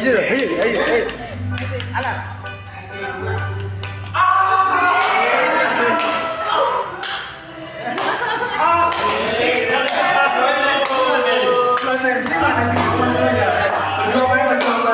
肘だ肘肘肘あら Con này chính là này xin cảm ơn các bạn. Cảm ơn các bạn.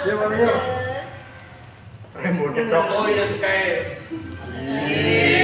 Iya, Bang iya. Rembo dok. Oh, iya, Sky. Iya.